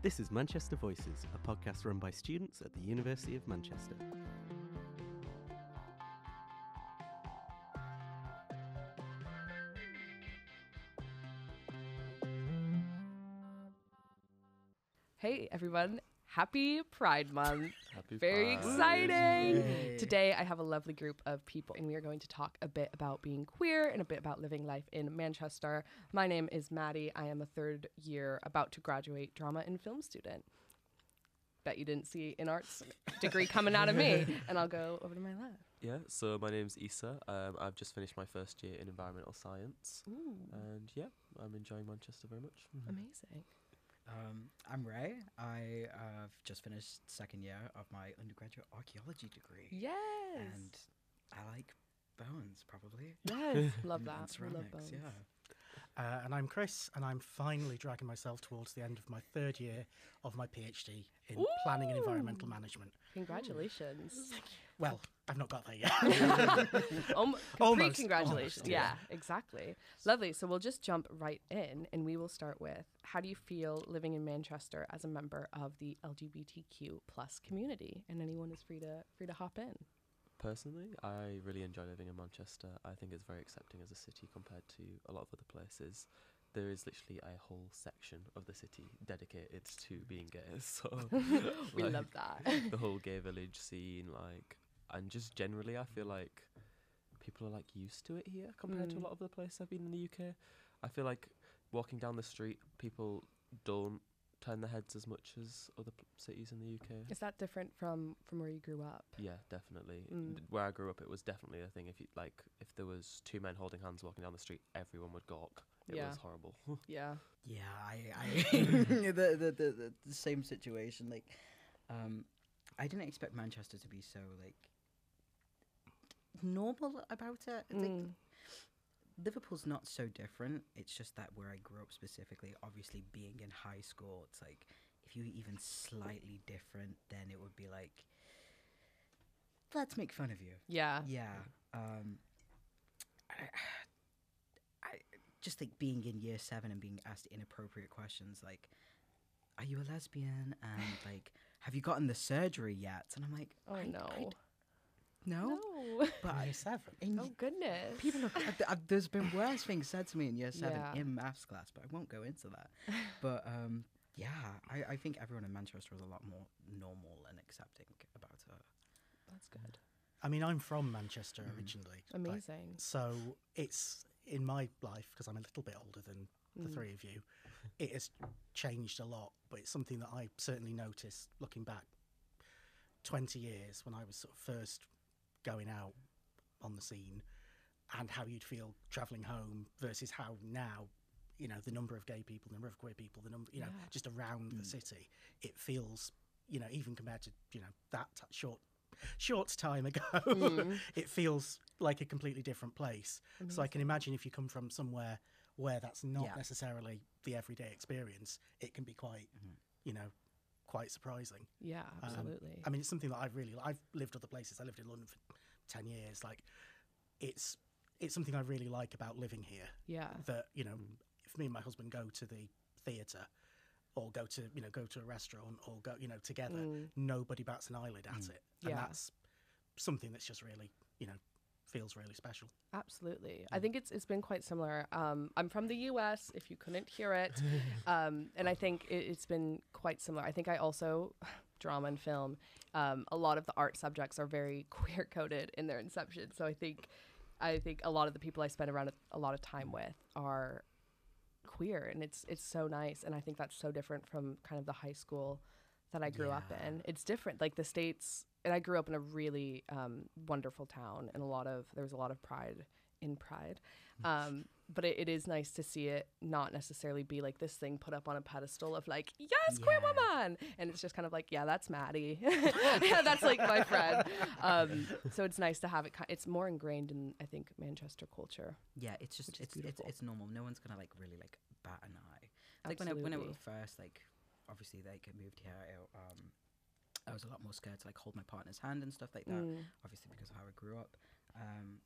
This is Manchester Voices, a podcast run by students at the University of Manchester. Hey everyone, happy Pride Month. Happy Very Pride. exciting. Yay. Today I have a lovely group of people and we are going to talk a bit about being queer and a bit about living life in Manchester. My name is Madi. I am a third year about to graduate drama and film student. Bet you didn't see an arts degree coming out of me. And I'll go over to my left. Yeah, so my name's Esa. Um, I've just finished my first year in environmental science. Ooh, And yeah, I'm enjoying Manchester very much. amazing. Um, I'm Ray. I have just finished second year of my undergraduate archaeology degree. Yes. And I like bones, probably. yes. Love And- and that. Love bones. yeah. Uh, and I'm Chris, and I'm finally dragging myself towards the end of my third year of my PhD in planning and environmental management. Congratulations. Well, I've not got there yet. Um, complete Almost, congratulations. almost, yeah, exactly. Lovely. So we'll just jump right in and we will start with how do you feel living in Manchester as a member of the LGBTQ plus community? And anyone is free to free to hop in. Personally, I really enjoy living in Manchester. I think it's very accepting as a city compared to a lot of other places. There is literally a whole section of the city dedicated to being gay. So We like, love that. the whole gay village scene, like, and just generally, I feel like people are like used to it here compared to a Mm. lot of the places I've been in the UK. I feel like walking down the street, people don't turn their heads as much as other p- cities in the UK. Is that different from from where you grew up? Yeah, definitely. Mm. D- Where I grew up, it was definitely a thing. If you like, if there was two men holding hands walking down the street, everyone would gawk. It Yeah. was horrible. Yeah. Yeah, I, I the, the, the, the, the same situation. Like, um, I didn't expect Manchester to be so like normal about it. It's like, Mm. Liverpool's not so different. It's just that where I grew up specifically, obviously being in high school, it's like if you were even slightly different, then it would be like, let's make fun of you. Yeah. Yeah. Um, I, I just like being in year seven and being asked inappropriate questions like, "Are you a lesbian?" and like, "Have you gotten the surgery yet?" And I'm like, Oh I- no. I no." no. But I, Year seven. in oh goodness. people, have, uh, I've- I've- uh, there's been worse things said to me in year seven Yeah. in maths class, but I won't go into that. But um, yeah, I, I think everyone in Manchester is a lot more normal and accepting about it. That's good. I mean, I'm from Manchester mm-hmm. originally. like, Amazing. so it's in my life, because I'm a little bit older than the mm. three of you, it has changed a lot, but it's something that I certainly noticed looking back 20 years when I was sort of first going out on the scene and how you'd feel travelling home versus how now, you know, the number of gay people, the number of queer people, the number, you know, Yeah. just around the mm. city, it feels, you know, even compared to, you know, that t- short short time ago, mm. it feels like a completely different place. So I can imagine if you come from somewhere where that's not Yeah. necessarily the everyday experience, it can be quite, mm-hmm. you know, quite surprising. Yeah, Um, absolutely. I mean, it's something that I've really I've lived other places. I lived in London for ten years. Like, it's it's something I really like about living here. Yeah. That you know, if me and my husband go to the theatre, or go to you know go to a restaurant, or go you know together, nobody bats an eyelid at it, and Yeah. that's something that's just really you know feels really special. Absolutely. I think it's it's been quite similar. Um, I'm from the US, if you couldn't hear it. Um, and I think it, it's been quite similar. I think I also, drama and film, um, a lot of the art subjects are very queer coded in their inception. So I think, I think a lot of the people I spend around a, a lot of time with are queer and it's it's so nice and i think that's so different from kind of the high school that i grew up in it's different like the states and i grew up in a really um, wonderful town and a lot of there was a lot of pride in pride um, but it, it is nice to see it not necessarily be like this thing put up on a pedestal of like yes queer Yeah. woman and it's just kind of like yeah that's madi yeah that's like my friend um, so it's nice to have it ki- it's more ingrained in i think manchester culture Yeah, it's just Which is it's, it's beautiful. it's normal. No one's gonna like really like bat an eye. Like when I when I Absolutely. first like obviously like I moved here, I, um, I was a lot more scared to like hold my partner's hand and stuff like that. Mm. Obviously because of how I grew up. Um,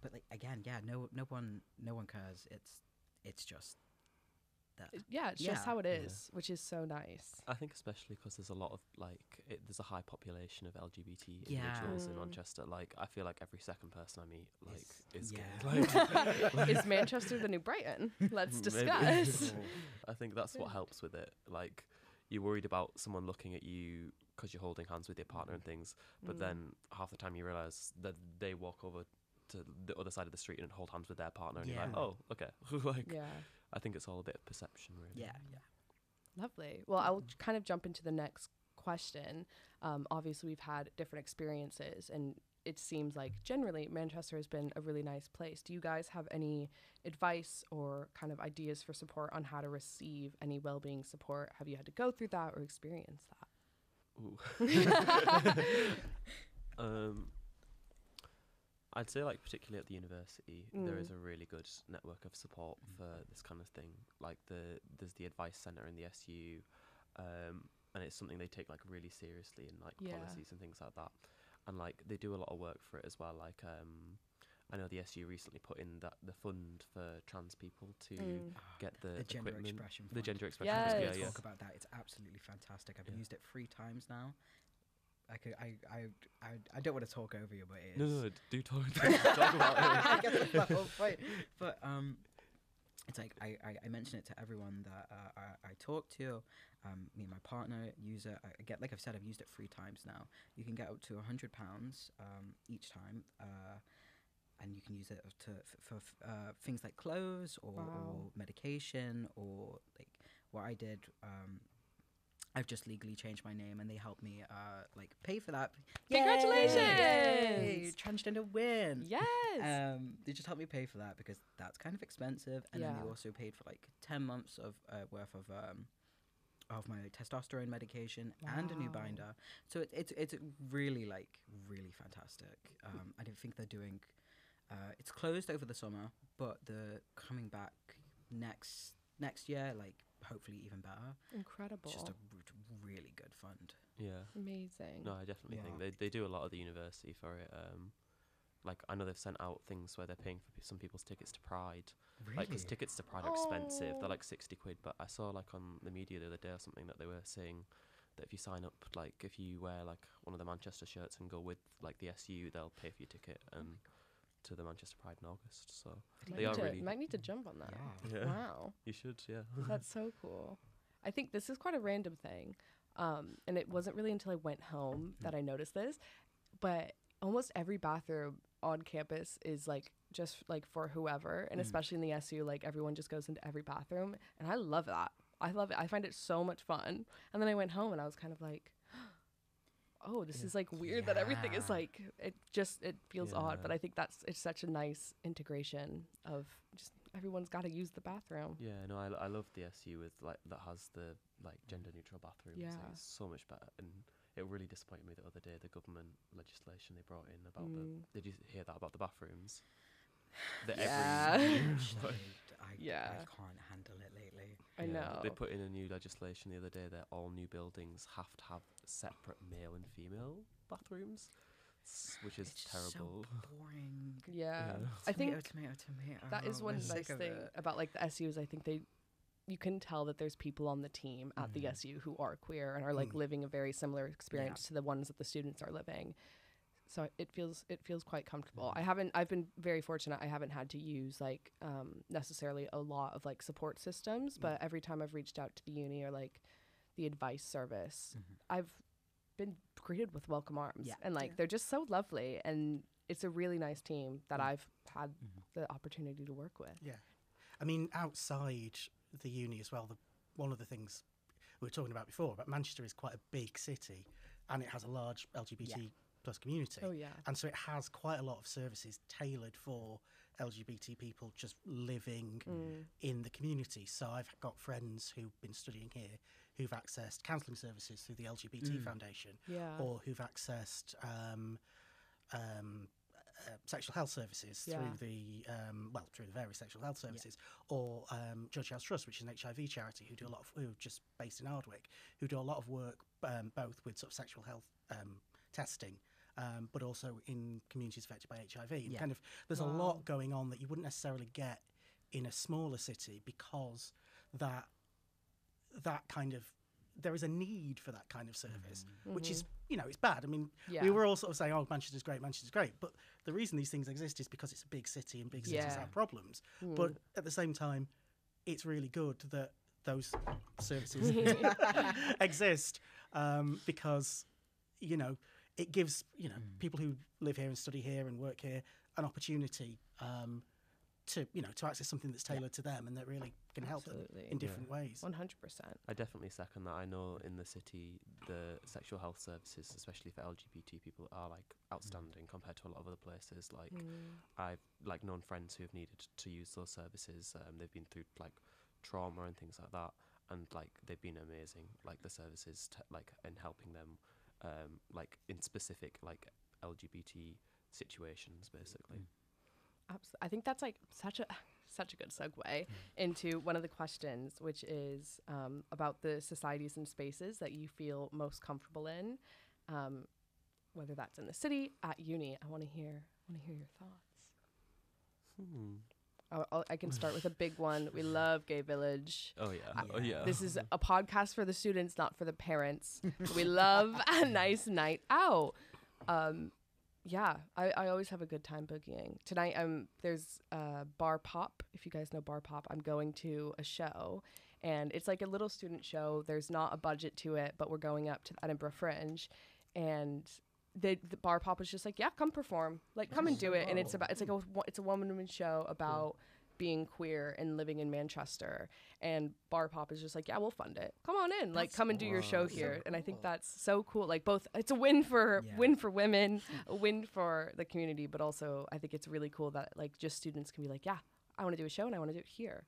but like again, yeah, no no one no one cares. It's it's just that. Yeah, it's just how it is, Yeah. which is so nice. I think especially because there's a lot of like it, there's a high population of LGBT Yeah. individuals in Mm. Manchester. Like I feel like every second person I meet like Is- is, yeah. gay. Like, is Manchester the new Brighton? Let's discuss. I think that's what helps with it. Like you're worried about someone looking at you because you're holding hands with your partner and things, but Mm. then half the time you realize that they walk over to the other side of the street and hold hands with their partner, and you're like, oh, okay. like yeah. I think it's all a bit of perception, really. Yeah, yeah. Lovely. Well, I'll j- kind of jump into the next question. Um, obviously, we've had different experiences, and it seems like generally Manchester has been a really nice place. Do you guys have any advice or kind of ideas for support on how to receive any well-being support? Have you had to go through that or experience that? Ooh. um, I'd say, like, particularly at the university, there is Mm. a really good network of support Mm. for this kind of thing. Like, the there's the advice center in the SU, um, and it's something they take like really seriously in like Yeah. policies and things like that. And like they do a lot of work for it as well. Like, um, I know the SU recently put in that the fund for trans people to Mm. Ah, get the, the gender equipment, expression. the gender expression. Yes. Yeah, could yeah. talk about that. It's absolutely fantastic. I've Yeah. used it three times now. I, could, I, I, I, I don't want to talk over you, but it is. No, no, no, do talk, talk about it. I guess that's whole point. But um, it's like I, I, I mention it to everyone that uh, I, I talk to. Um, me and my partner use it. I I get like I've said, I've used it three times now. You can get up to a hundred pounds um, each time, uh, and you can use it to f- for uh, things like clothes or, or medication or like what I did. Um, I've just legally changed my name, and they helped me uh, like pay for that. Congratulations! Transgender win! Yes. Um, they just helped me pay for that because that's kind of expensive, and then they also paid for like ten months of uh, worth of um, of my testosterone medication and a new binder. So it, it's it's really like really fantastic. Um, I don't think they're doing. Uh, it's closed over the summer, but they're coming back next next year. Like hopefully even better. Incredible. It's just a r- really good fund. Yeah. Amazing. No, I definitely think they they do a lot of the university for it. Um, like I know they've sent out things where they're paying for pe- some people's tickets to Pride. Really? Like 'cause tickets to Pride are expensive. Oh. They're like sixty quid. But I saw like on the media the other day or something that they were saying that if you sign up, like if you wear like one of the Manchester shirts and go with like the SU, they'll pay for your ticket and to the Manchester Pride in August. So might, they are to, really- might need to jump on that. Yeah. yeah, Wow. you should. Yeah. That's so cool. I think this is quite a random thing. Um, and it wasn't really until I went home that I noticed this. But almost every bathroom on campus is like just like for whoever. And Mm. especially in the SU, like everyone just goes into every bathroom. And I love that. I love it. I find it so much fun. And then I went home and I was kind of like, oh, this Yeah. is like weird that everything is like, it just, it feels odd. But I think that's, it's such a nice integration of just everyone's got to use the bathroom. Yeah, no, I, I love the SU with like that has the like gender neutral bathrooms. Yeah. It's so much better, and it really disappointed me the other day the government legislation they brought in about Mm. the. Did you hear that about the bathrooms? That Yeah. every Actually, I, Yeah. I can't handle it lately. I Yeah, know. They put in a new legislation the other day that all new buildings have to have separate male and female bathrooms, which is it's terrible. So boring. Yeah. Yeah. I Tomato, think tomato, tomato. That is one we're nice thing it. about like the SUs. I think they, you can tell that there's people on the team at the Mhm. SU who are queer and are like Mm. living a very similar experience to the ones that the students are living. So it feels it feels quite comfortable. Mhm. I haven't I've been very fortunate. I haven't had to use like um, necessarily a lot of like support systems, but every time I've reached out to the uni or like the advice service, Mhm. I've been greeted with welcome arms Yeah. and like Yeah. they're just so lovely and it's a really nice team that Mm. I've had Mhm. the opportunity to work with. Yeah. I mean, outside the uni as well, the, one of the things we were talking about before, but Manchester is quite a big city and it has a large LGBT plus community. Oh yeah. And so it has quite a lot of services tailored for LGBT people just living Mm. in the community. So I've got friends who've been studying here who've accessed counselling services through the LGBT Mm. Foundation Yeah. or who've accessed um, um, uh, sexual health services Yeah. through the um, well through the various sexual health services, or um, House Trust, which is an HIV charity who do a lot of who are just based in Ardwick, who do a lot of work um, both with sort of sexual health um, testing. Um, but also in communities affected by HIV, and Yeah. kind of there's a lot going on that you wouldn't necessarily get in a smaller city because that that kind of there is a need for that kind of service, which is you know it's bad. I mean, Yeah. we were all sort of saying, "Oh, Manchester's great, Manchester's great," but the reason these things exist is because it's a big city and big cities Yeah. have problems. Mm. But at the same time, it's really good that those services exist um, because you know it gives you know people who live here and study here and work here an opportunity um, to you know to access something that's tailored to them and that really can help them in different ways. One hundred percent. I definitely second that. I know in the city, the sexual health services, especially for LGBT people, are like outstanding compared to a lot of other places. Like Mm. I've like known friends who have needed to use those services. Um, they've been through like trauma and things like that, and like they've been amazing. Like the services, t- like in helping them, um, like in specific like LGBT situations, basically. Abs- I think that's like such a such a good segue into one of the questions, which is um, about the societies and spaces that you feel most comfortable in, um, whether that's in the city, at uni. I want to hear. I want to hear your thoughts. Hmm. I'll, I'll, I can start with a big one. We love Gay Village. Oh yeah. I- oh yeah. This is a podcast for the students, not for the parents. we love a nice night out. Um, yeah, I, I always have a good time boogieing. Tonight, um, there's uh, Bar Pop. If you guys know Bar Pop, I'm going to a show, and it's like a little student show. There's not a budget to it, but we're going up to the Edinburgh Fringe, and the, the Bar Pop was just like, yeah, come perform, like come and do it. And it's oh. about it's like a it's a one woman show about being queer and living in Manchester. And Bar Pop is just like, yeah, we'll fund it. Come on in, like come and do your show Wow. here. and I think that's so cool. Like both, it's a win for Yeah. win for women, a win for the community, but also I think it's really cool that like just students can be like, yeah, I want to do a show and I want to do it here,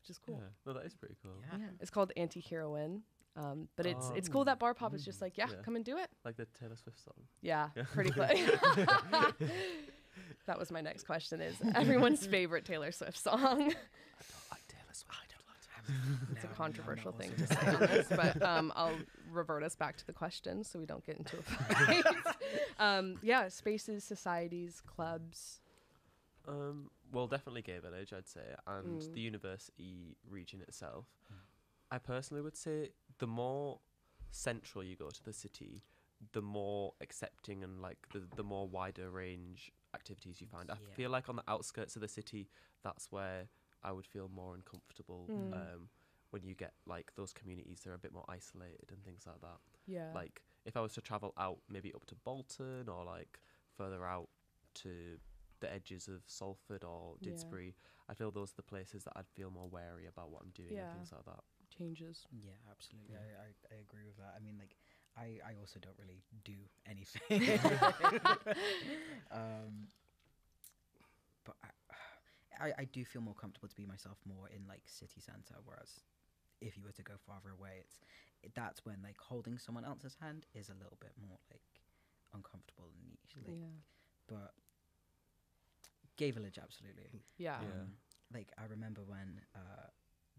which is cool. Yeah. No, that is pretty cool. Yeah. Yeah, it's called Anti Heroine. Um, but it's it's Oh. cool that Bar Pop is just like, yeah, Yeah. come and do it. Like the Taylor Swift song. Yeah, Yeah. pretty close. that was my next question: is everyone's favorite Taylor Swift song? Like Taylor Swift. I don't like It's a No, no, controversial not thing to say on this, but um, I'll revert us back to the question so we don't get into a fight. um, yeah, spaces, societies, clubs. Um, well, definitely Gay Village, I'd say, and Mm. the university region itself. I personally would say the more central you go to the city, the more accepting and like the, the more wider range activities you find. I Yeah. feel like on the outskirts of the city, that's where I would feel more uncomfortable. Mm. Um, when you get like those communities, they're a bit more isolated and things like that. Yeah. Like if I was to travel out, maybe up to Bolton or like further out to the edges of Salford or Yeah. Didsbury, I feel those are the places that I'd feel more wary about what I'm doing Yeah. and things like that. Changes. Yeah, absolutely. I, I, I agree with that. I mean, like, I, I also don't really do anything. um, but I, I, I do feel more comfortable to be myself more in like city centre. Whereas, if you were to go farther away, it's it, that's when like holding someone else's hand is a little bit more like uncomfortable and niche. Like, yeah. But gay village, absolutely. Yeah. Yeah. Um, like I remember when uh,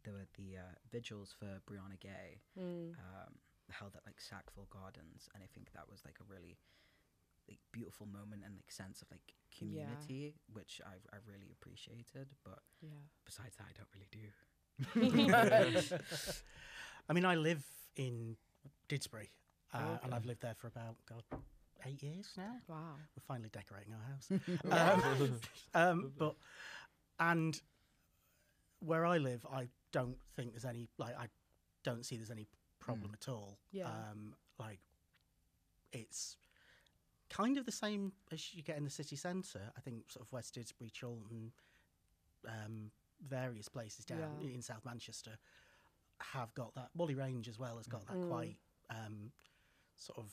there were the uh, vigils for Brianna Ghey Mm. um, held at like Sackville Gardens, and I think that was like a really like beautiful moment and like sense of like Yeah. community, which I I really appreciated. But Yeah. besides that, I don't really do. I mean, I live in Didsbury, uh, Oh, and. I've lived there for about God eight years now. Wow. We're finally decorating our house. um, um, but and where I live, I don't think there's any like I don't see there's any problem at all. Yeah. Um, like it's kind of the same as you get in the city centre. I think sort of West Didsbury, Chorlton, um, various places down Yeah. in South Manchester have got that. Whalley Range as well has got that Mm. quite um, sort of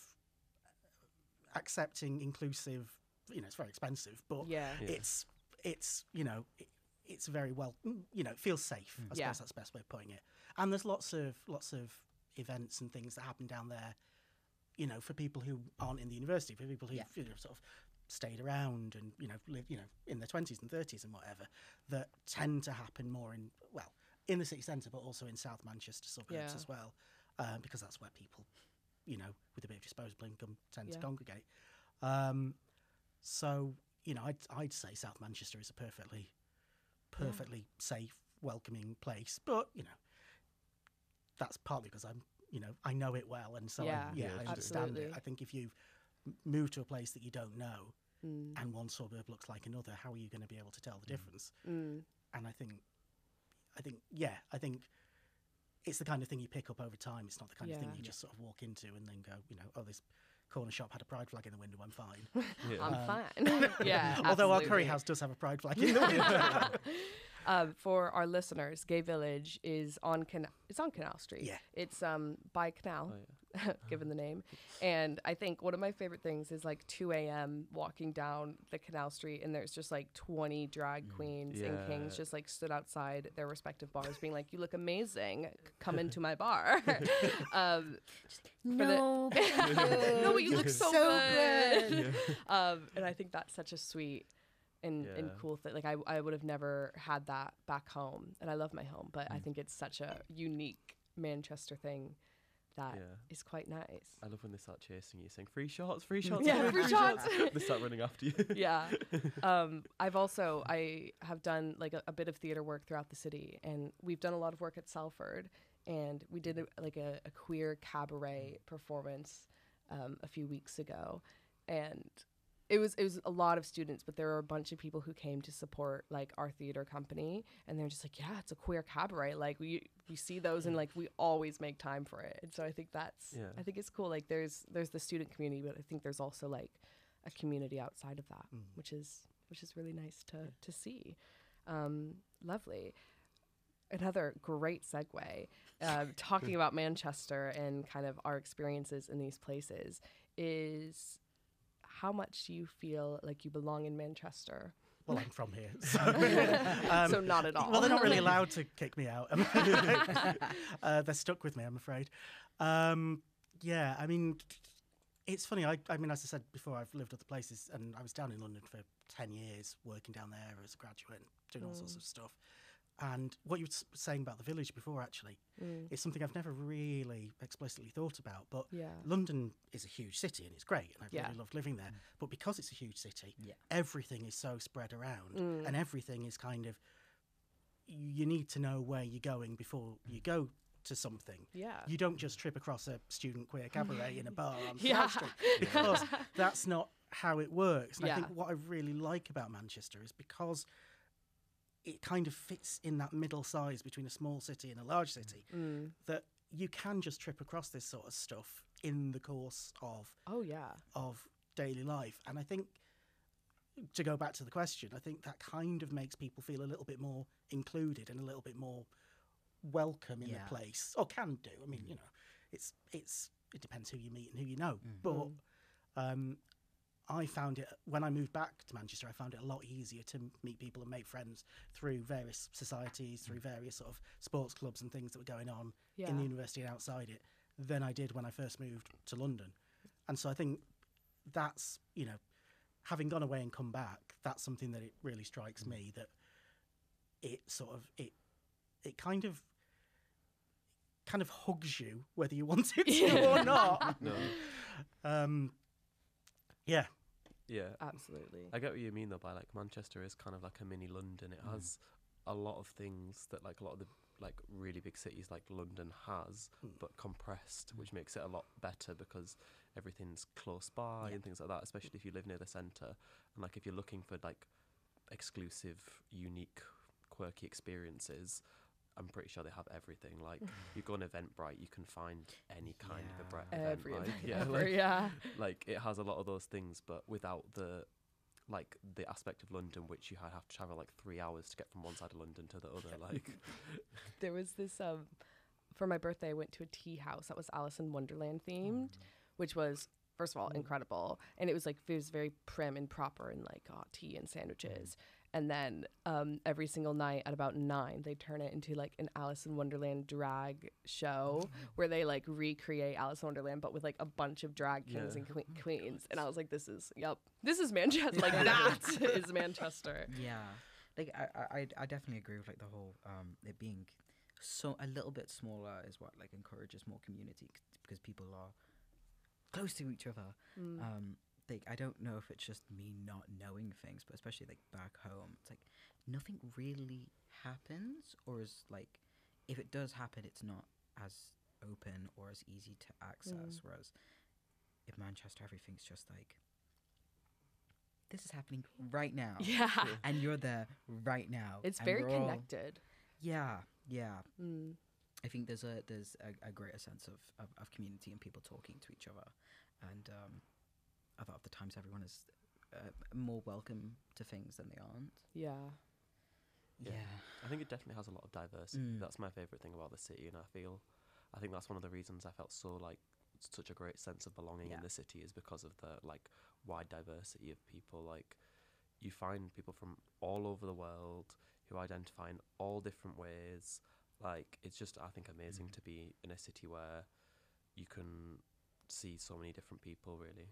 accepting, inclusive. You know, it's very expensive, but Yeah. Yeah. it's it's you know it, it's very well mm, you know it feels safe. I suppose Yeah. that's the best way of putting it. And there's lots of lots of events and things that happen down there. You know, for people who aren't in the university, for people who Yeah. you know, sort of stayed around and you know live you know in their twenties and thirties and whatever that tend to happen more in well in the city centre, but also in South Manchester suburbs Yeah. as well, um, because that's where people you know with a bit of disposable income tend to congregate. Um, so you know, I'd I'd say South Manchester is a perfectly, perfectly safe, welcoming place. But you know, that's partly because I'm, you know, I know it well, and so Yeah, I, yeah, Yeah, I understand absolutely. it. I think if you m- move to a place that you don't know, Mm. and one suburb looks like another, how are you going to be able to tell the difference? Mm. And I think, I think, yeah, I think it's the kind of thing you pick up over time. It's not the kind of thing you just sort of walk into and then go, you know, oh, this corner shop had a pride flag in the window. I'm fine. Yeah. I'm Um, fine. yeah. Although our curry house does have a pride flag in the window. um, for our listeners, Gay Village is on Can- it's on Canal Street. Yeah. It's um by Canal, Oh, yeah. given the name. And I think one of my favorite things is like 2 a.m. walking down the Canal Street, and there's just like 20 drag queens and kings just like stood outside their respective bars, being like, "You look amazing. Come into my bar." um, No, no, but you look so, So good. um, and I think that's such a sweet and, and cool thing. Like I, I would have never had that back home, and I love my home, but I Mm. think it's such a unique Manchester thing that is Yeah. quite nice. I love when they start chasing you, saying free shots, free shots, Yeah, free shots. they start running after you. yeah. Um, I've also I have done like a, a bit of theater work throughout the city, and we've done a lot of work at Salford, and we did a, like a, a queer cabaret performance um, a few weeks ago, and it was it was a lot of students, but there were a bunch of people who came to support like our theater company, and they're just like, yeah, it's a queer cabaret. Like we we see those, and like we always make time for it. And so I think that's Yeah. I think it's cool. Like there's there's the student community, but I think there's also like a community outside of that, Mm. which is which is really nice to to see. Um, lovely. Another great segue. Uh, talking about Manchester and kind of our experiences in these places is how much do you feel like you belong in Manchester. well, I'm from here. So, um, so not at all. Well, they're not really allowed to kick me out. uh, they're stuck with me, I'm afraid. Um, yeah, I mean, it's funny. I, I mean, as I said before, I've lived other places, and I was down in London for ten years, working down there as a graduate, and doing all sorts of stuff. And what you were saying about the village before, actually, Mm. is something I've never really explicitly thought about. But Yeah. London is a huge city, and it's great, and I've Yeah. really loved living there. But because it's a huge city, Yeah. everything is so spread around, Mm. and everything is kind of you need to know where you're going before you go to something. Yeah. You don't just trip across a student queer cabaret in a bar on Yeah. Canal Street because that's not how it works. And I think what I really like about Manchester is because it kind of fits in that middle size between a small city and a large city Mm. that you can just trip across this sort of stuff in the course of Oh yeah. of daily life. And I think to go back to the question, I think that kind of makes people feel a little bit more included and a little bit more welcome in Yeah. the place, or can do. I mean, you know, it's it's it depends who you meet and who you know. Mm. But um, I found it when I moved back to Manchester. I found it a lot easier to meet people and make friends through various societies, through various sort of sports clubs and things that were going on Yeah. in the university and outside it than I did when I first moved to London. And so I think that's, you know, having gone away and come back, that's something that it really strikes me that it sort of it it kind of kind of hugs you whether you want it to Yeah. or not. no. Um yeah. Yeah. Absolutely. I get what you mean though by like Manchester is kind of like a mini London. It Mm. has a lot of things that like a lot of the like really big cities like London has, Mm. but compressed, which makes it a lot better because everything's close by Yeah. and things like that. Especially if you live near the centre, and like if you're looking for like exclusive, unique, quirky experiences. I'm pretty sure they have everything. Like you go on Eventbrite, you can find any kind of a Yeah. bre- event. Every like, event yeah, ever, like, yeah. like it has a lot of those things, but without the like the aspect of London, which you ha- have to travel like three hours to get from one side of London to the other. Like, there was this um for my birthday I went to a tea house that was Alice in Wonderland themed, mm-hmm. which was first of all mm. incredible and it was like it was very prim and proper and like oh, tea and sandwiches. Mm. And then um, every single night at about nine, they turn it into like an Alice in Wonderland drag show where they like recreate Alice in Wonderland, but with like a bunch of drag kings Yeah. and que- queens. And I was like, this is, yep, this is Manchester. Like that is Manchester. Yeah, like I, I, I- I definitely agree with like the whole um it being so a little bit smaller is what like encourages more community c- because people are close to each other. Mm. Um, like I don't know if it's just me not knowing things, but especially like back home, it's like nothing really happens, or is like if it does happen, it's not as open or as easy to access. Whereas in Manchester, everything's just like this is happening right now, Yeah. and you're there right now. It's very we're all- connected. yeah, yeah. Mm. I think there's a there's a, a greater sense of, of, of community and people talking to each other, a lot of the times everyone is uh, more welcome to things than they aren't. Yeah. Yeah. I think it definitely has a lot of diversity. Mm. That's my favorite thing about the city, and I feel, I think that's one of the reasons I felt so like such a great sense of belonging Yeah. in the city is because of the like wide diversity of people. Like, you find people from all over the world who identify in all different ways. Like, it's just I think amazing Mm. to be in a city where you can see so many different people. Really,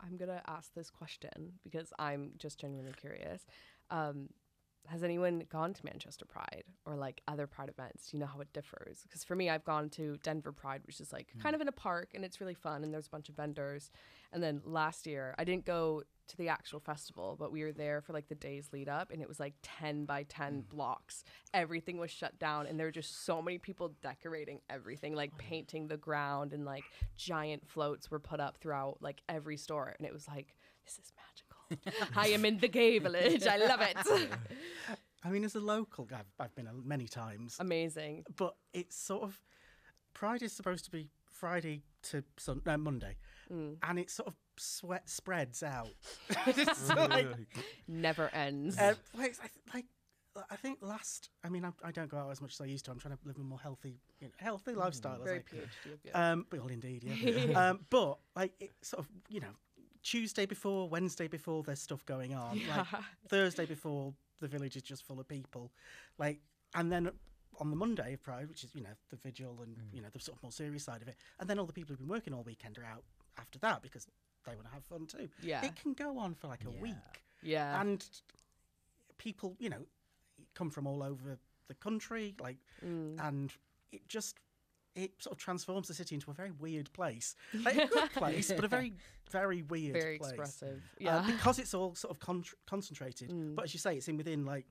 I'm gonna ask this question because I'm just genuinely curious. Um, has anyone gone to Manchester Pride or like other Pride events? Do you know how it differs? Because for me, I've gone to Denver Pride, which is like kind of in a park and it's really fun and there's a bunch of vendors. And then last year, I didn't go to the actual festival, but we were there for like the days lead up and it was like 10 by 10 mm. blocks. Everything was shut down and there were just so many people decorating everything, like oh. painting the ground and like giant floats were put up throughout like every store. And it was like, this is magical. I am in the gay village. I love it. I mean, as a local, I've, I've been many times, Amazing. but it's sort of Pride is supposed to be Friday to sun, no, Monday, Mm. and it sort of sweat spreads out. It's like, Never ends. uh, like, I like I think last. I mean, I, I don't go out as much as I used to. I'm trying to live a more healthy, you know, healthy lifestyle. as Very PhD you. Um, well, indeed, yeah. um, but like, it sort of, you know, Tuesday before, Wednesday before, there's stuff going on. Like Thursday before, the village is just full of people. Like, and then on the Monday of Pride, which is you know the vigil and you know the sort of more serious side of it, and then all the people who've been working all weekend are out after that because they want to have fun too. Yeah. It can go on for like a Yeah. week, yeah. and people, you know, come from all over the country, like, Mm. and it just it sort of transforms the city into a very weird place, like a good place, but a very very weird, Very place. expressive. Uh, Yeah. because it's all sort of con- concentrated. Mm. But as you say, it's in within like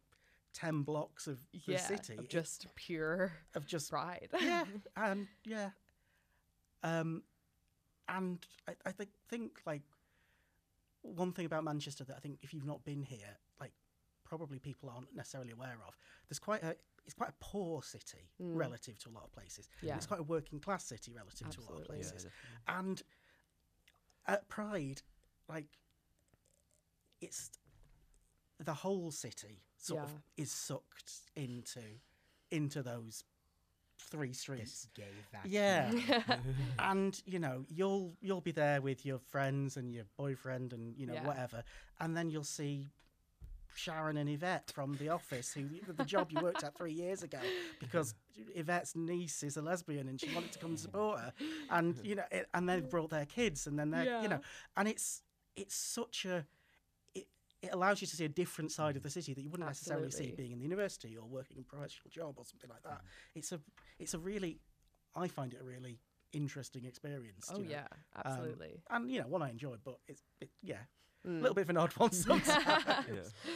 ten blocks of the yeah. city of It- just pure of just pride. yeah, and yeah, um, and I, I think think like one thing about Manchester that I think if you've not been here, like probably people aren't necessarily aware of. There's quite a it's quite a poor city Mm. relative to a lot of places. and Yeah. it's quite a working class city relative to a lot of Absolutely. yeah, places. And at Pride, like it's the whole city sort of is sucked into into those three streets. This gay vacuum. Yeah. and you know, you'll you'll be there with your friends and your boyfriend and you know Yeah. whatever, and then you'll see Sharon and Yvette from The Office, who the job you worked at three years ago, because Yvette's niece is a lesbian and she wanted to come and support her, and you know, it, and they've brought their kids, and then they're Yeah. you know, and it's it's such a it, it allows you to see a different side of the city that you wouldn't necessarily see being in the university or working a professional job or something like that. It's a it's a really I find it a really interesting experience. oh you know. yeah, Um, absolutely. and you know one I enjoy, but it's it, yeah, a Mm. little bit of an odd one sometimes. yeah.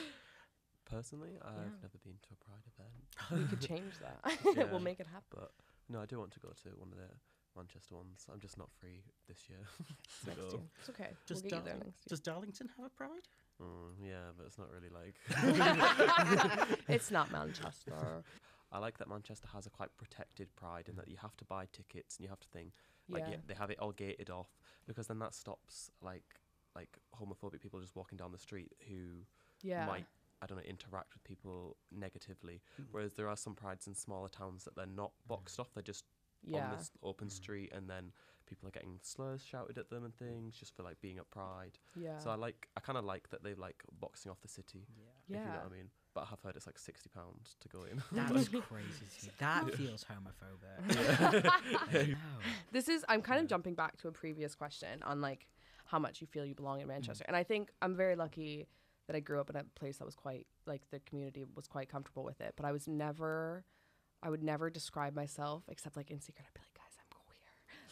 Personally, I've Yeah. never been to a pride event, we could change that. Yeah. we'll make it happen. but no, I do want to go to one of the Manchester ones. I'm just not free this year. Next go. year. It's okay. Does, we'll get you there Darling- next does Darlington have a pride? Mm, yeah, but it's not really like. it's not Manchester. I like that Manchester has a quite protected pride in that you have to buy tickets and you have to think like yeah. yeah, they have it all gated off because then that stops like like homophobic people just walking down the street who Yeah. might I don't know interact with people negatively. Mm. Whereas there are some prides in smaller towns that they're not boxed off; they're just yeah. on this open Mm. street, and then people are getting slurs shouted at them and things just for like being at Pride. Yeah. So I like I kind of like that they're like boxing off the city. Yeah. If you know what I mean. But I have heard it's like sixty pounds to go in. That's crazy to me. That feels homophobic. I this is i'm kind of jumping back to a previous question on like how much you feel you belong in manchester and i think i'm very lucky that i grew up in a place that was quite like the community was quite comfortable with it but i was never i would never describe myself except like in secret i'd be like guys i'm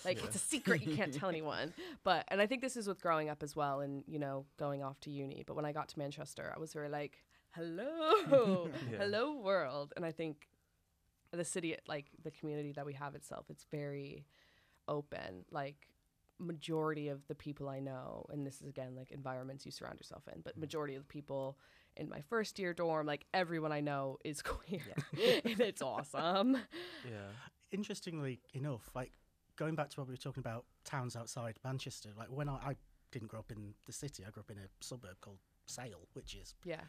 like it's a secret you can't tell anyone but and i think this is with growing up as well and you know going off to uni but when i got to manchester i was very like hello Yeah. hello world and i think the city, like the community that we have itself, it's very open. Like majority of the people I know, and this is again like environments you surround yourself in, but mm. majority of the people in my first year dorm, like everyone I know is queer, and it's awesome. Yeah. Interestingly enough, like going back to what we were talking about towns outside Manchester, like when I, I didn't grow up in the city, I grew up in a suburb called Sale, which is Yeah,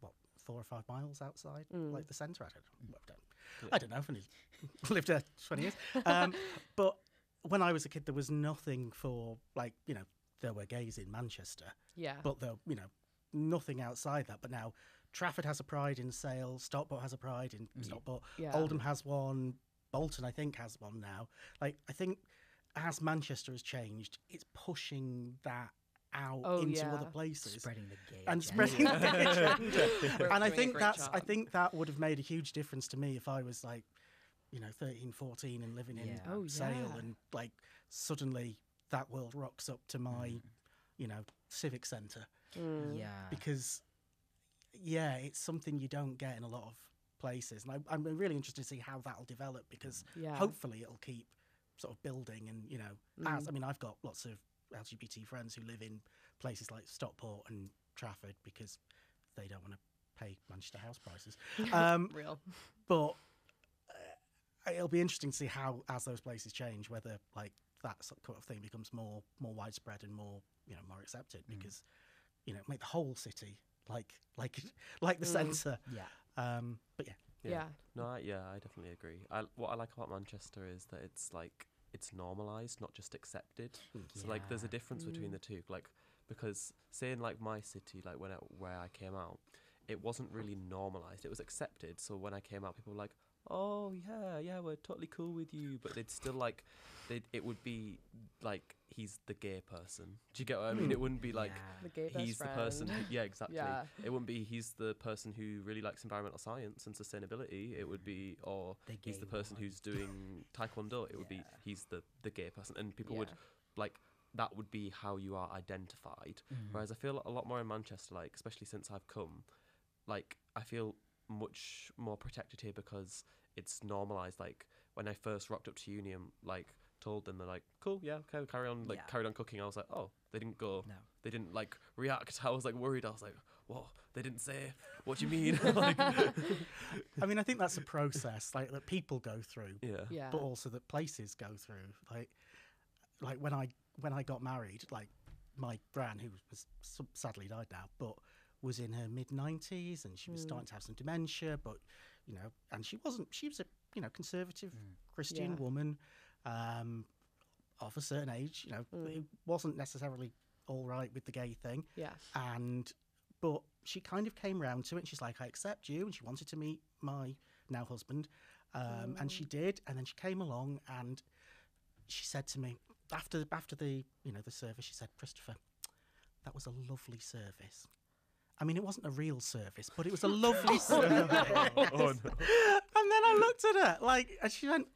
what four or five miles outside Mm. like the centre. I don't, I don't, I don't know. I've only lived there twenty years. Um, but when I was a kid, there was nothing for like you know there were gays in Manchester, yeah, but there you know nothing outside that. But now Trafford has a pride in Sale, Stockport has a pride in Stockport, Yeah. Oldham has one, Bolton I think has one now. Like I think as Manchester has changed, it's pushing that out Oh, into yeah. other places Spreading the gay and agenda. spreading the gay agenda. And I think great that's I think that would have made a huge difference to me if I was like, you know, 13, 14 and living in Yeah. Oh, Sale yeah. and like suddenly that world rocks up to my, Mm. you know, civic centre Mm. Yeah. because yeah, it's something you don't get in a lot of places, and I, I'm really interested to see how that'll develop because yeah. hopefully it'll keep sort of building and you know as Mm. I mean I've got lots of LGBT friends who live in places like Stockport and Trafford because they don't want to pay Manchester house prices. Um, Real. but uh, it'll be interesting to see how as those places change whether like that sort of thing becomes more more widespread and more you know more accepted Mm. because you know make the whole city like like like the Mm. centre. Yeah. Um, but yeah, Yeah. No, I, yeah, I definitely agree. I, what I like about Manchester is that it's like it's normalized, not just accepted. So like, there's a Yeah. difference between Mm. the two. Like, because say in like my city, like when I, where I came out, it wasn't really normalized. It was accepted. So when I came out, people were like, "Oh yeah, yeah, we're totally cool with you," but they'd still like, they it would be like he's the gay person. Do you get what I mean? It wouldn't be like. The gay best He's the person. Who, yeah, exactly. Yeah. It wouldn't be he's the person who really likes environmental science and sustainability. It would be or The he's the person one. who's doing taekwondo. It would be he's the the gay person, and people would like that would be how you are identified. Mhm. Whereas I feel a lot more in Manchester, like especially since I've come, like I feel much more protected here because it's normalized. Like when I first rocked up to uni and like told them they're like, cool, yeah, okay, carry on, like Yeah. carried on cooking. I was like, oh, they didn't go, No. they didn't like react. I was like worried. I was like, what? They didn't say. What do you mean? like, I mean I think that's a process like that people go through. yeah. Yeah. but also that places go through. Like, like when I when I got married, like my gran, who was s- sadly died now, but was in her mid nineties and she was Mm. starting to have some dementia. But you know, and she wasn't. She was a you know conservative Mm. Christian Yeah. woman um, of a certain age. You know, Mm. who wasn't necessarily all right with the gay thing yeah. and but she kind of came round to it and she's like i accept you and she wanted to meet my now husband um, and she did and then she came along and she said to me after the after the you know the service she said christopher that was a lovely service i mean it wasn't a real service but it was a lovely oh, service Oh, no. and then i looked at her like and she went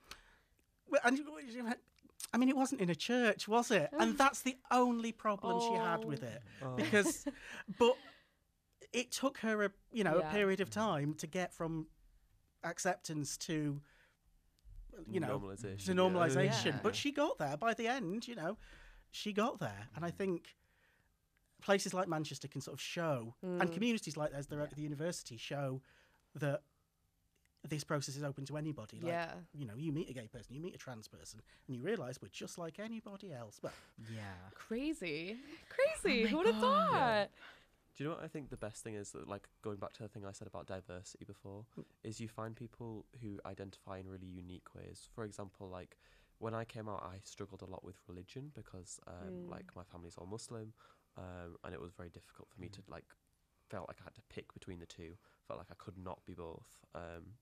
and she went I mean, it wasn't in a church, was it? Oh. And that's the only problem she had with Oh. it Oh. because but it took her a you know Yeah. a period of mm. time to get from acceptance to you know normalization. to normalization Yeah. but she got there by the end you know she got there and i mm. think places like manchester can sort of show and Mm. communities like those that at the university show that this process is open to anybody like yeah. you know you meet a gay person you meet a trans person and you realize we're just like anybody else but Yeah. Crazy. Crazy. my Who would have God. thought? Do you know what I think the best thing is that, like, going back to the thing I said about diversity before, is you find people who identify in really unique ways. For example, like, when I came out, I struggled a lot with religion because, um, Mm. like, my family's all Muslim, um, and it was very difficult for me to, like, felt like I had to pick between the two, felt like I could not be both. Um,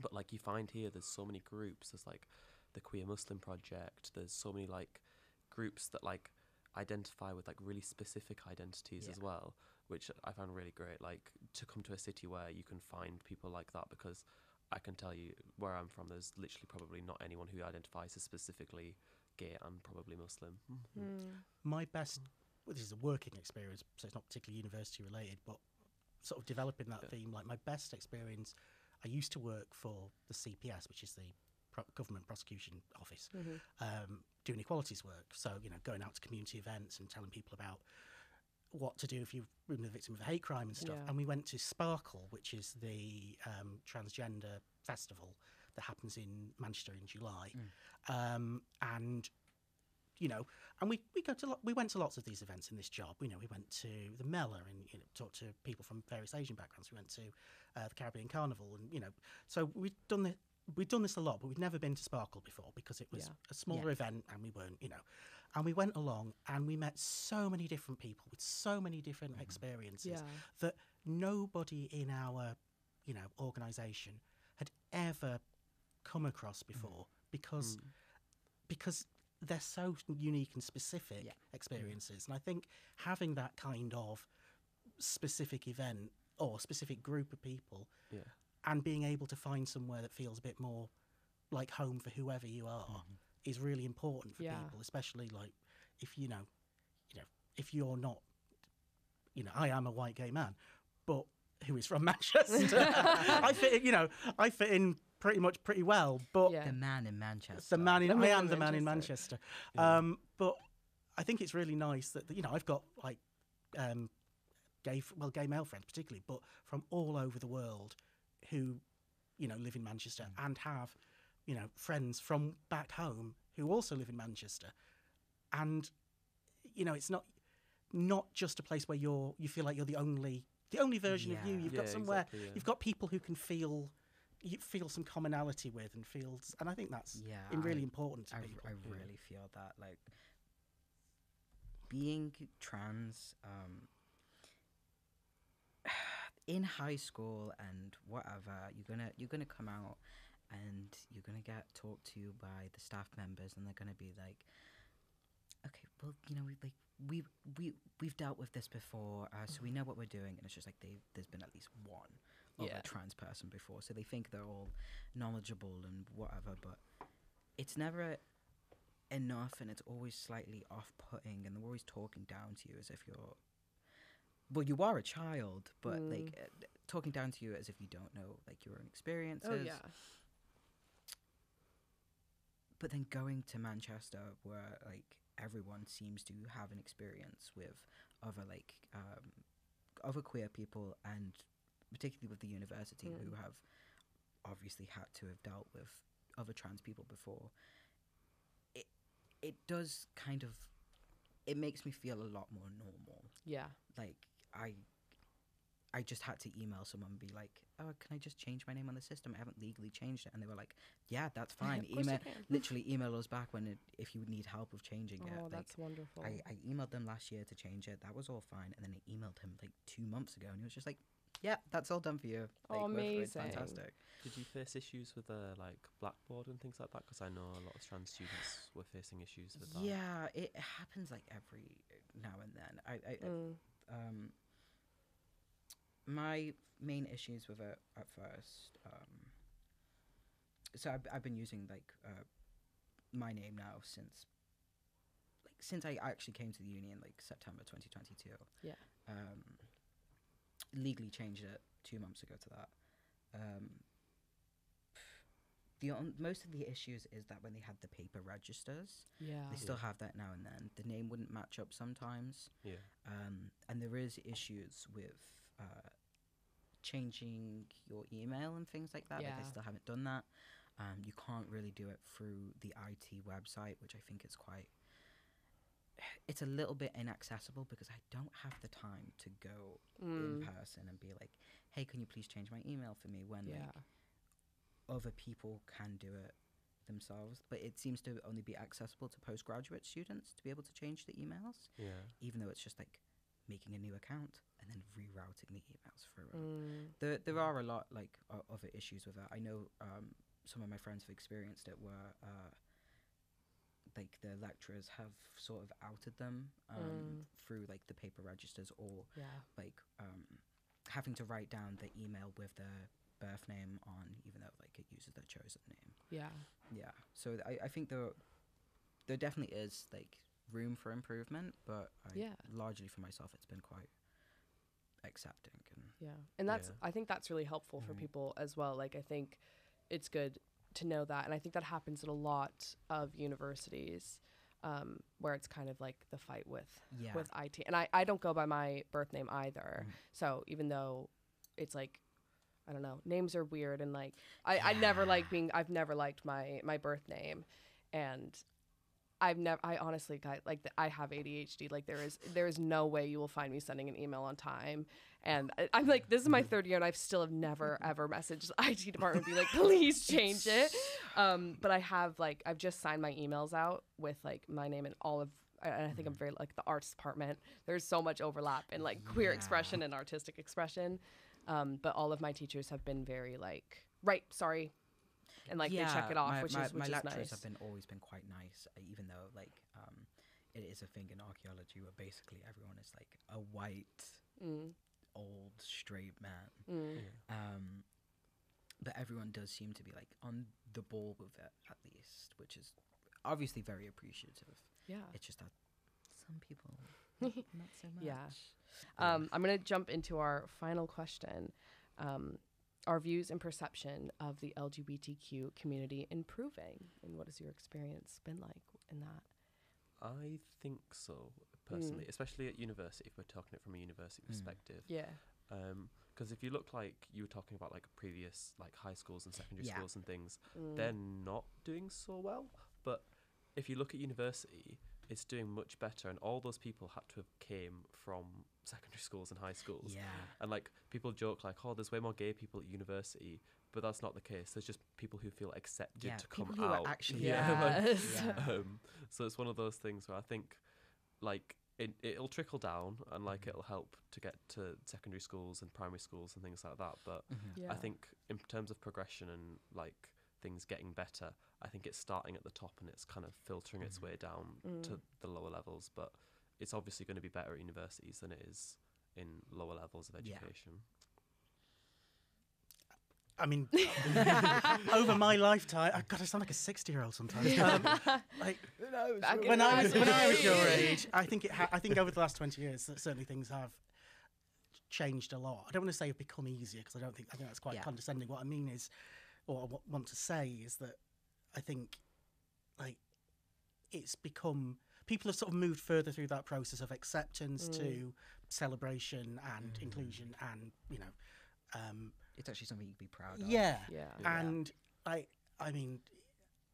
but, like, you find here, there's so many groups. There's, like, the Queer Muslim Project, there's so many, like, groups that, like, identify with, like, really specific identities as well which I found really great. Like to come to a city where you can find people like that because I can tell you where I'm from, there's literally probably not anyone who identifies as specifically gay and probably Muslim. Mm. my best well, this is a working experience so it's not particularly university related but sort of developing that Yeah. theme like my best experience I used to work for the CPS, which is the Pro- Government Prosecution Office, Mm-hmm. um, doing equalities work. So, you know, going out to community events and telling people about what to do if you've been the victim of a hate crime and stuff. Yeah. And we went to Sparkle, which is the um, transgender festival that happens in Manchester in July. Um, and you know, and we, we go to lo- we went to lots of these events in this job. You know, we went to the Mela and you know talked to people from various Asian backgrounds. We went to uh, the Caribbean Carnival, and you know, so we'd done this we'd done this a lot, but we'd never been to Sparkle before because it was Yeah. a smaller event and we weren't, you know. And we went along and we met so many different people with so many different mm-hmm. experiences Yeah. that nobody in our, you know, organisation had ever come across before mm. because mm. because they're so unique and specific Yeah. experiences. And I think having that kind of specific event or specific group of people Yeah. and being able to find somewhere that feels a bit more like home for whoever you are mm-hmm. is really important for Yeah. people, especially like if you know, you know, if you're not, you know, I am a white gay man, but who is from Manchester. I fit, in, you know, I fit in pretty much pretty well, but Yeah. The man in Manchester. the man in The I man am in the man in Manchester. Manchester. Um, but I think it's really nice that you know I've got like um, gay well gay male friends particularly, but from all over the world who you know live in Manchester and have you know friends from back home who also live in Manchester, and you know it's not not just a place where you're you feel like you're the only the only version of you. You've Yeah, got somewhere exactly, yeah. you've got people who can feel you feel some commonality with and feels and I think that's Yeah, really I- important to I, people. I really feel that like being trans um in high school and whatever you're gonna you're gonna come out and you're gonna get talked to by the staff members and they're gonna be like okay well you know we like we we we've dealt with this before uh, so we know what we're doing and it's just like they there's been at least one of Yeah. a trans person before so they think they're all knowledgeable and whatever but it's never enough and it's always slightly off-putting and they're always talking down to you as if you're well you are a child but like uh, talking down to you as if you don't know like your own experiences Oh yeah. but then going to Manchester where like everyone seems to have an experience with other like um, other queer people and particularly with the university who Mm. have obviously had to have dealt with other trans people before it it does kind of it makes me feel a lot more normal Yeah. like I I just had to email someone and be like, "Oh, can I just change my name on the system? I haven't legally changed it." And they were like, "Yeah, that's fine. You email literally email us back when it, if you need help with changing it." Oh, Like, that's wonderful. I, I emailed them last year to change it. That was all fine. And then I emailed him like two months ago, and he was just like, "Yeah, that's all done for you." Oh, Like, we're- it's amazing. fantastic. Did you face issues with uh, like Blackboard and things like that? Because I know a lot of trans students were facing issues with that. Yeah, it happens like every now and then. I, I I- Mm. um, my main issues with it at first. Um, so I've, I've been using like uh, my name now since like since I actually came to the uni in like September 2022. Yeah. Um, legally changed it two months ago to that. Um, the on, most of the issues is that when they had the paper registers, Yeah. they still have that now and then. The name wouldn't match up sometimes Yeah. um, and there is issues with uh, changing your email and things like that. Like I Yeah. still haven't done that. Um, you can't really do it through the IT website, which I think is quite. It's a little bit inaccessible because I don't have the time to go in Mm. person and be like, "Hey, can you please change my email for me?" When Yeah. like other people can do it themselves, but it seems to only be accessible to postgraduate students to be able to change the emails Yeah. even though it's just like making a new account and then rerouting the emails through. Mm. There, there are a lot like o- other issues with that. I know um, some of my friends have experienced it where uh, like the lecturers have sort of outed them um, through like the paper registers or Yeah. like um, having to write down the email with their birth name on, even though like it uses their chosen name. Yeah. Yeah. So I, I think there there definitely is like room for improvement, but I, Yeah. largely for myself, it's been quite accepting and Yeah. And that's Yeah. I think that's really helpful for Mhm. people as well. Like I think it's good to know that and I think that happens at a lot of universities um, where it's kind of like the fight with yeah with IT. And I, I don't go by my birth name either. Mhm. So even though it's like I don't know, names are weird and like I, I never like being I've never liked my my birth name and I've never I honestly got like th- I have ADHD like there is there is no way you will find me sending an email on time and I'm like this is my third year and I've still have never ever messaged the IT department and be like please change it. Um but I have like I've just signed my emails out with like my name and all of and I think I'm very like the arts department. There's so much overlap in like queer Yeah. expression and artistic expression. Um but all of my teachers have been very like right sorry. And like they check it off my, which my, is which my is lecturers nice. have been always been quite nice uh, even though like um it is a thing in archaeology where basically everyone is like a white mm, old straight man mm. um but everyone does seem to be like on the ball with it at least which is obviously very appreciative yeah it's just that some people not, not so much Yeah. Um, I'm going to jump into our final question. Um, our views and perception of the LGBTQ community improving, and what has your experience been like in that? I think so Hmm. personally, especially at university. If we're talking it from a university Mm. perspective, Yeah. because if you look like you were talking about like previous like high schools and secondary Yeah. schools and things, Mm. they're not doing so well. But if you look at university, it's doing much better, and all those people had to have came from secondary schools and high schools. yeah And like people joke like, oh, there's way more gay people at university, but that's not the case. There's just people who feel accepted yeah to come people who out. are actually like, Yes. yeah. um, so it's one of those things where I think like it it'll trickle down and like Mhm. it'll help to get to secondary schools and primary schools and things like that. But Mhm. yeah. I think in terms of progression and like things getting better, I think it's starting at the top and it's kind of filtering its Mhm. way down Mm. to the lower levels. But it's obviously going to be better at universities than it is in lower levels of Yeah. education. I mean, over my lifetime, I've got to sound like a sixty-year-old sometimes. Um, like Back in when I was when I was your age, I think it. Ha- I think over the last twenty years, certainly things have changed a lot. I don't want to say have become easier because I don't think I think that's quite Yeah. condescending. What I mean is, or what I want to say is that I think like it's become people have sort of moved further through that process of acceptance Mm. to celebration and Mm. inclusion and you know um, it's actually something you can be proud of yeah yeah. Yeah. and I I mean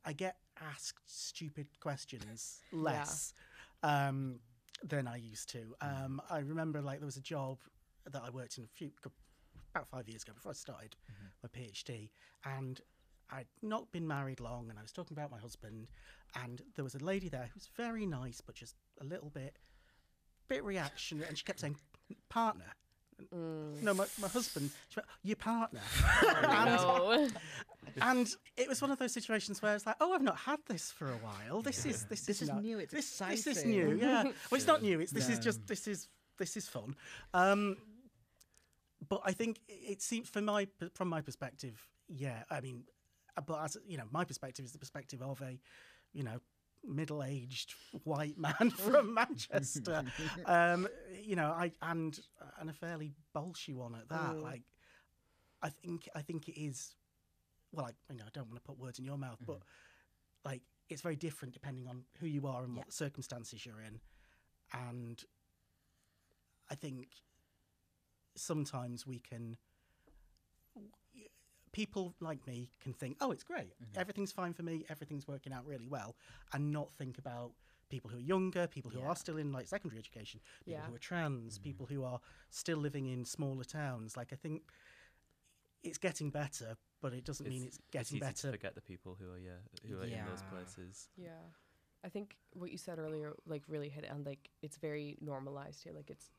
I get asked stupid questions less um, than I used to. Um, I remember like there was a job that I worked in a few about five years ago before I started Mhm. my PhD, and I'd not been married long, and I was talking about my husband, and there was a lady there who was very nice, but just a little bit bit reactionary, and she kept saying partner. Mm. No, my, my husband. She went, your partner. And, no. and it was one of those situations where it's like, oh, I've not had this for a while. This is this, this is, is not- new it's This, exciting this is new. Yeah. Well, it's not new. It's this is just this is this is fun. Um, but I think it seems from my from my perspective, yeah. I mean, but as you know, my perspective is the perspective of a, you know, middle-aged white man from Manchester. um, you know, I and and a fairly bolshy one at that. Mm. Like, I think I think it is. Well, I, you know, I don't want to put words in your mouth, but like it's very different depending on who you are and Yeah. what circumstances you're in, and I think sometimes we can. People like me can think, "Oh, it's great. Mhm. Everything's fine for me. Everything's working out really well," and not think about people who are younger, people who Yeah. are still in like secondary education, people Yeah. who are trans, Mhm. people who are still living in smaller towns. Like I think it's getting better, but it doesn't mean it's getting It's getting easy to better. forget the people who are yeah who are in those places. Yeah. I think what you said earlier, like, really hit it on. Like, it's very normalized here. Like, it's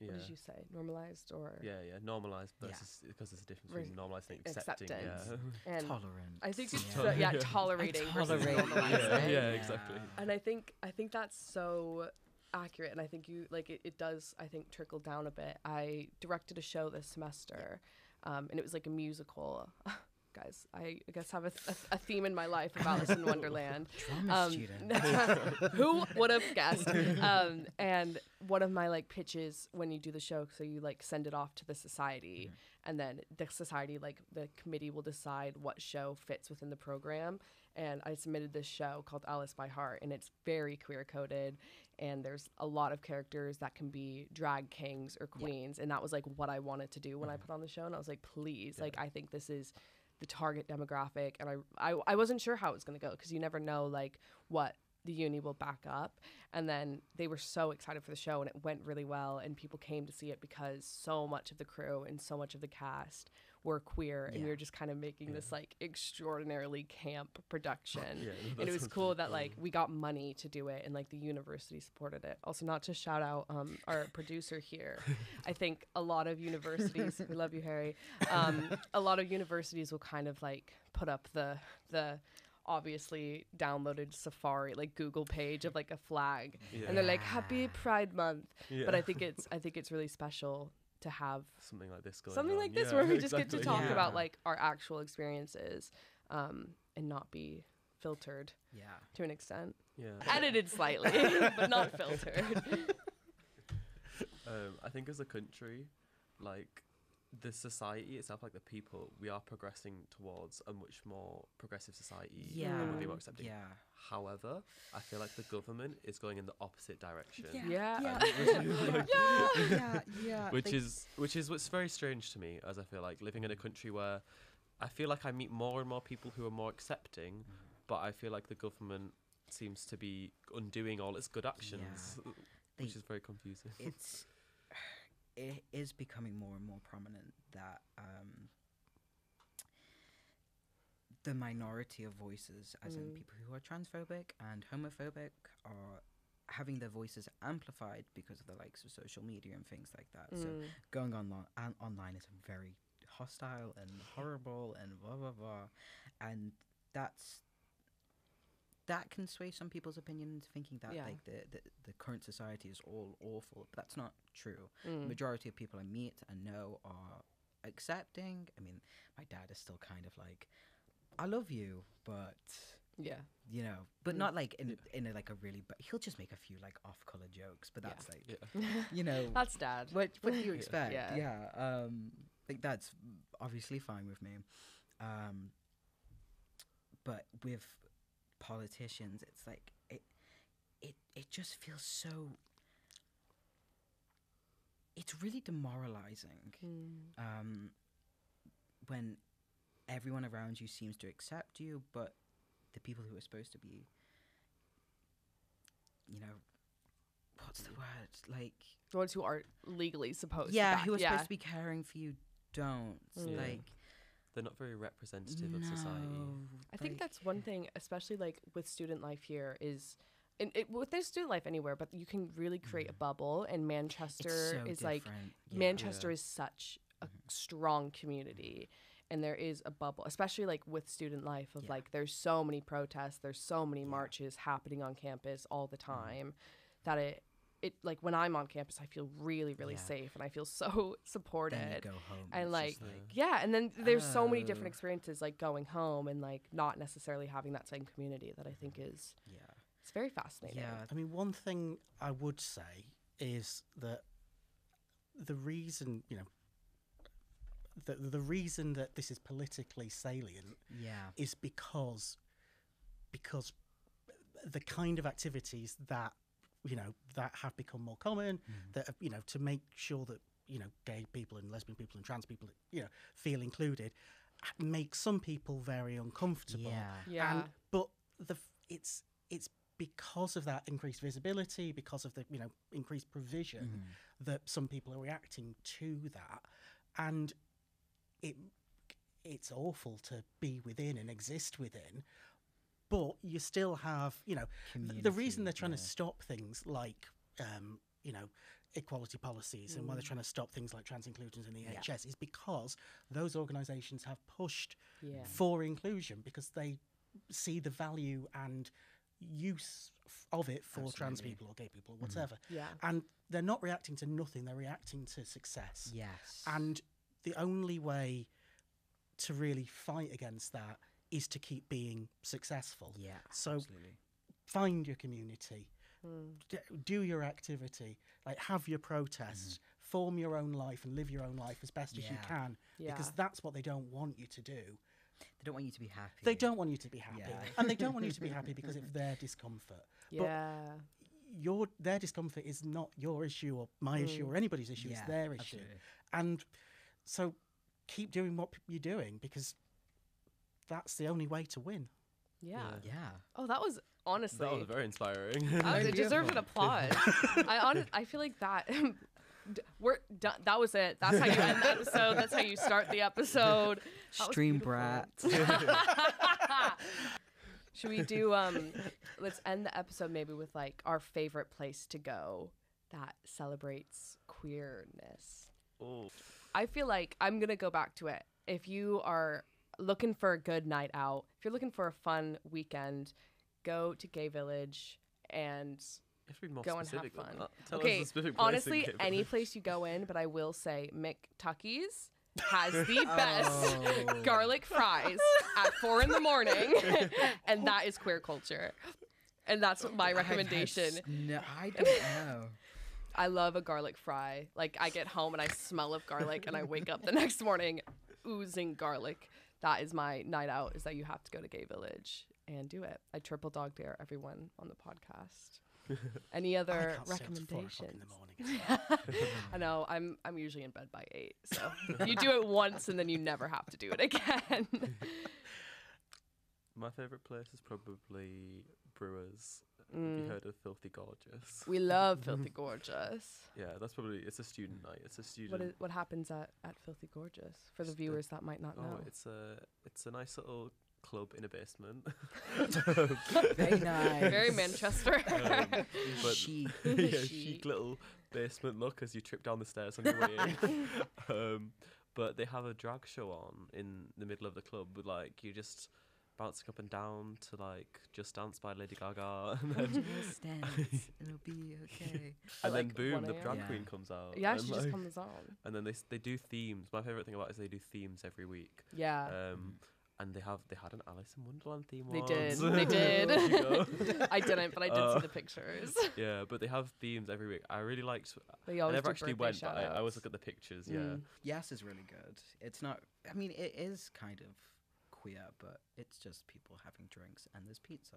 Yeah. what did you say? Normalized or Yeah, yeah, normalized Yeah. versus because there's a difference Vers- between normalized and accepting. acceptance. Yeah, and tolerant I think it's yeah. so- yeah, Yeah. tolerating versus normalizing. yeah, yeah, Yeah. exactly. And I think I think that's so accurate, and I think you like it, it does. I think trickle down a bit. I directed a show this semester, um, and it was like a musical guys. I, I guess have a, th- a theme in my life of Alice in Wonderland. Um. Who would have guessed? Um, and one of my like pitches when you do the show, so you like send it off to the society, and then the society, like the committee, will decide what show fits within the program. And I submitted this show called Alice by Heart, and it's very queer coded. And there's a lot of characters that can be drag kings or queens, and that was like what I wanted to do when I put on the show. And I was like, please, like I think this is the target demographic and I I, I wasn't sure how it was going to go because you never know like what the uni will back up. And then they were so excited for the show and it went really well and people came to see it because so much of the crew and so much of the cast were queer and we were just kind of making this like extraordinarily camp production. Yeah, and it was cool that like we got money to do it and like the university supported it. Also not to shout out um, our producer here. I think a lot of universities we love you harry um, a lot of universities will kind of like put up the the obviously downloaded safari like google page of like a flag. And they're like happy pride month. But i think it's i think it's really special to have something like this going something on. like this Yeah, where we just get to talk Yeah. about like our actual experiences um, and not be filtered yeah. to an extent yeah. edited slightly but not filtered um, I think as a country, like the society itself, like the people, we are progressing towards a much more progressive society Yeah. and would be more accepting. Yeah. However, I feel like the government is going in the opposite direction. Yeah. Yeah. Um, yeah. yeah. Yeah. which They- is which is what's very strange to me as I feel like living in a country where I feel like I meet more and more people who are more accepting, but I feel like the government seems to be undoing all its good actions, which They- is very confusing. it's it is becoming more and more prominent that um, the minority of voices, as in Mm. people who are transphobic and homophobic, are having their voices amplified because of the likes of social media and things like that. So Mm. going online an- online is very hostile and horrible and blah blah blah, and that's that can sway some people's opinion into thinking that Yeah. like the, the the current society is all awful, but that's not true. Mm. Majority of people I meet and know are accepting. I mean, my dad is still kind of like, I love you, but yeah you know, but Mm. not like in Yeah. in a, like a really. But he'll just make a few like off color jokes, but Yeah. that's like yeah. you know that's dad what what do you expect? Yeah. Yeah. Um, like that's obviously fine with me. Um, but with politicians, it's like it, it, it just feels so. It's really demoralizing. Mm. Um, when everyone around you seems to accept you, but the people who are supposed to be, you know, what's the word? Like the ones who aren't legally supposed yeah, to back- who are yeah. supposed to be caring for you don't. Mm. Like They're not very representative of society. no, I think like- that's one thing, especially like with student life here, is and it, with there's student life anywhere, but you can really create a bubble. And Manchester so is like. Yeah. Manchester Yeah. is such a Mhm. strong community, and there is a bubble, especially like with student life of Yeah. like there's so many protests, there's so many Yeah. marches happening on campus all the Mhm. time, that it. It like when I'm on campus, I feel really, really Yeah. safe, and I feel so supported. Then you go home and, like, like Yeah, and then there's so many different Oh. experiences like going home and like not necessarily having that same community that I think is yeah, it's very fascinating. yeah, I mean, one thing I would say is that the reason, you know, the the reason that this is politically salient yeah, is because because the kind of activities that you know that have become more common Mhm. that you know to make sure that you know gay people and lesbian people and trans people you know feel included h- make some people very uncomfortable yeah, Yeah. and, but the it's it's because of that increased visibility because of the you know increased provision Mhm. that some people are reacting to that and it it's awful to be within and exist within but you still have you know th- the reason they're trying yeah. to stop things like um, you know equality policies and why they're Mm. trying to stop things like trans inclusions in the Yeah. NHS is because those organisations have pushed yeah. for inclusion because they see the value and use of it for trans people or gay people or Mhm. whatever Yeah. and they're not reacting to nothing they're reacting to success yes, and the only way to really fight against that is to keep being successful. Yeah. So absolutely. find your community, Mm. d- do your activity, like have your protests, form your own life and live your own life as best as you can Yeah. because that's what they don't want you to do. They don't want you to be happy. They don't want you to be happy. Yeah. and they don't want you to be happy because of their discomfort. yeah. Your their discomfort is not your issue or my issue Mm. or anybody's issue, Yeah, it's their issue. absolutely. And so keep doing what p- you're doing because that's the only way to win. yeah. Yeah. Oh, that was honestly. That was very inspiring. that was- it deserves an applause. I honest, I feel like that. We're done. That was it. That's how you end the episode. That's how you start the episode. That Stream beautiful. brats. Should we do um let's end the episode maybe with like our favorite place to go that celebrates queerness. oh, I feel like I'm going to go back to it. If you are looking for a good night out, if you're looking for a fun weekend, go to Gay Village and you have to be more Go and have fun. Uh, tell okay, us specific place honestly, any place you go in, but I will say McTucky's has the best Oh. garlic fries at four in the morning, and that is queer culture. And that's oh, my recommendation. No, I don't know. I love a garlic fry. Like I get home and I smell of garlic, and I wake up the next morning oozing garlic. That is my night out. Is that you have to go to Gay Village and do it. I triple dog dare everyone on the podcast. Any I other can't stay four in recommendations? the morning. I know I'm I'm usually in bed by eight, so you do it once and then you never have to do it again. My favourite place is probably Brewers. Have you Mm. heard of Filthy Gorgeous? we love Filthy Gorgeous. Yeah, that's probably it's a student night. It's a student. What is what happens at, at Filthy Gorgeous for the It's the- viewers that might not oh, know? it's a it's a nice little club in a basement. Very nice. Very Manchester. Um, but Chic. yeah, Chic. chic little basement look as you trip down the stairs on your way in. um, but they have a drag show on in the middle of the club with like you just bouncing up and down to like Just Dance by Lady Gaga, and then, Just dance, it'll be okay. At, and then like, boom, the a.m. drag Yeah. queen comes out. yeah, and, she just comes on. And then they they do themes. My favorite thing about it is they do themes every week. Yeah. Um, and they have they had an Alice in Wonderland theme. They once. did, they did. I didn't, but I did Uh, see the pictures. yeah, but they have themes every week. I really liked. They I always never do actually birthday went, but I, I always look at the pictures. Yeah. Mm. Yes is really good. It's not. I mean, it is kind of queer, but it's just people having drinks and there's pizza.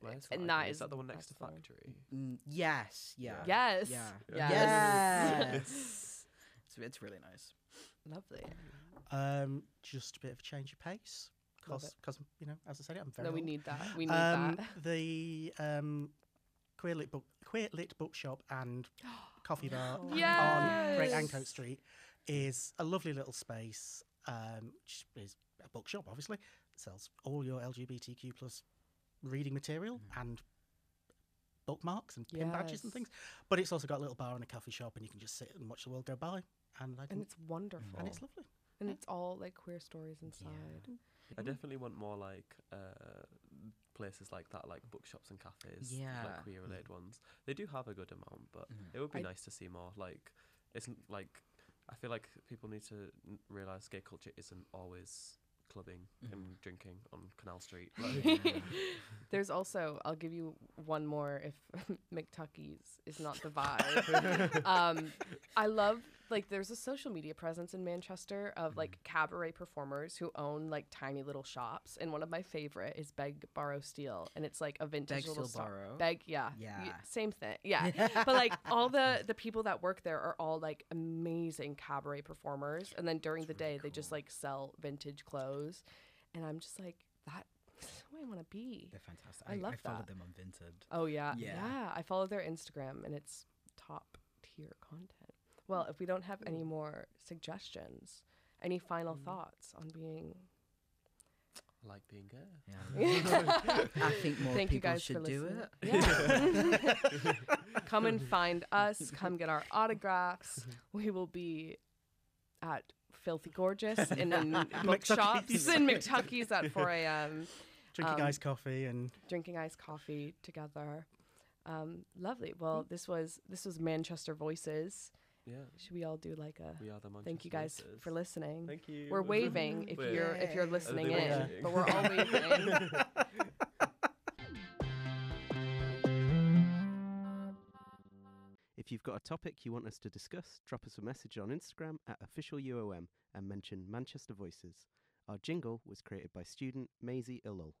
Where's And that is is- that the one next to that's the one. Factory? Mm, yes. Yeah. Yes. Yeah. Yes. Yes. it's, it's really nice. Lovely. Um, just a bit of a change of pace Love because you know, as I said, I'm very No, we old. need that. We need um, that. The um, queer lit book, queer lit bookshop and coffee bar on Great Ancoats Street is a lovely little space. Um, which is a bookshop, obviously. It sells all your LGBTQ plus reading material and bookmarks and pin badges and things. But it's also got a little bar and a coffee shop, and you can just sit and watch the world go by. And I And it's wonderful. and it's lovely. And it's all like queer stories inside. I definitely want more like uh, places like that, like bookshops and cafes, Yeah. like queer related ones. They do have a good amount, but Mhm. it would be I- nice to see more. Like, isn't like I feel like people need to n- realize gay culture isn't always clubbing Mhm. and drinking on Canal Street. There's also, I'll give you one more if McTucky's is not the vibe. um, I love, like, there's a social media presence in Manchester of mm-hmm. like cabaret performers who own like tiny little shops. And one of my favorite is Beg, Borrow, Steal. And it's like a vintage Beg, little Steal, store. Borrow? Beg, yeah. Yeah. same thing. Yeah. but like all the the people that work there are all like amazing cabaret performers and then during the That's really day they just like sell vintage clothes and i'm just like that that's who i want to be They're fantastic. I love I followed that. them on Vinted. oh yeah, Yeah. yeah i follow their instagram and it's top tier content well if we don't have any more suggestions any final Mm. thoughts on being I like being gay. Yeah. I think more Thank you people guys should for do listening. it. Yeah. come and find us. Come get our autographs. We will be at Filthy Gorgeous and in bookshops in and McTucky's at 4 a.m. Drinking Um, iced coffee and drinking iced coffee together. Um, lovely. Well, this was this was Manchester Voices, Yeah, Should we all do like a we are the thank you guys Voices. for listening? Thank you. We're waving if Wait. you're if you're listening in, watching? but we're all waving. If you've got a topic you want us to discuss, drop us a message on Instagram at officialuom and mention Manchester Voices. Our jingle was created by student Maisie Illul.